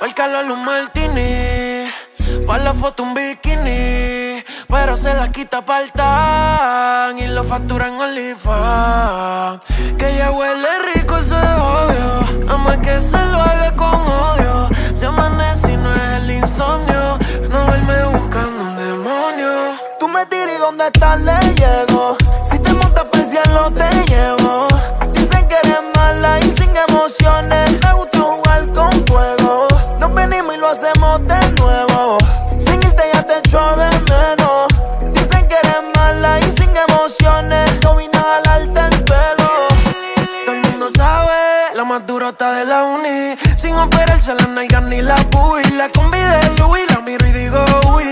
el calor un martini, para la foto un bikini, pero se la quita para el tan y lo factura en OnlyFans. Que ella huele rico, ese obvio, ama que se lo haga con odio. Se amanece y no es el insomnio, no duerme buscando un demonio. Tú me tiras y donde estás le llego. Si te montas el cielo te llevo. Sin operarse la nalga ni la pui. La combi de Louis, la miro y digo, uy.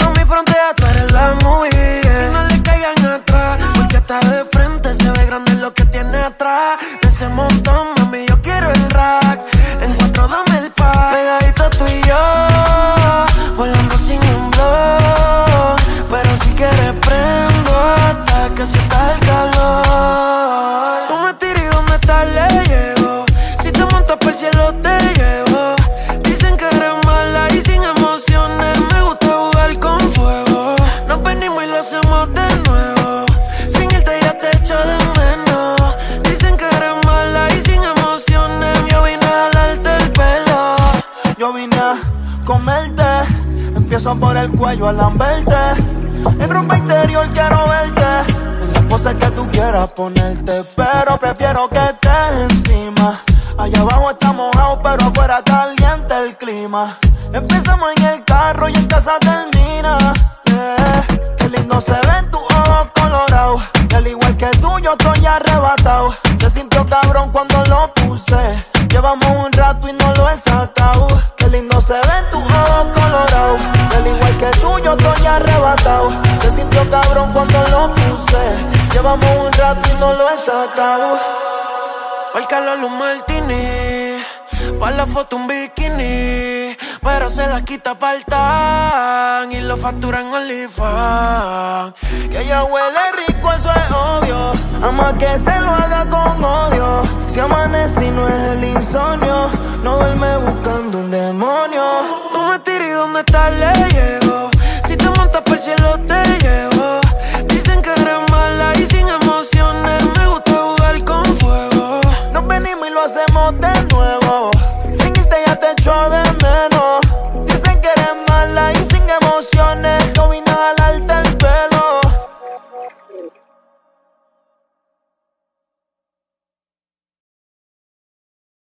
Mami, frontea, tú eres la movie. Y no le caigan atrás, porque está de frente, se ve grande lo que tiene atrás. De ese montón, mami, yo quiero el rack. En cuatro dame el pack. Pegadito tú y yo, volando sin un blog. Pero si quieres prendo hasta que sientas el calor. Tú me tiras y donde estás le llego. Si te montas por el cielo Vine a comerte. Empiezo por el cuello a lamberte. En ropa interior quiero verte. En las poses que tú quieras ponerte. Pero prefiero que estés encima. Allá abajo está mojado, pero afuera caliente el clima. Empezamos en el carro y en casa termina. Yeah. Qué lindo se ven tus ojos colorados. Al igual que tú, yo estoy arrebatado. Se sintió cabrón cuando lo puse. Llevamos un rato y no lo he sacado. Qué lindo se ven tus ojos colorados. Al igual que tú, yo estoy arrebatado. Se sintió cabrón cuando lo puse. Llevamos un rato y no lo he sacado. calor un martini, pa' la foto un bikini, pero se la quita para el tan y lo factura en OnlyFans. Que ella huele rico, eso es obvio. Ama que se lo haga con odio. Si amanece y no es el insomnio, no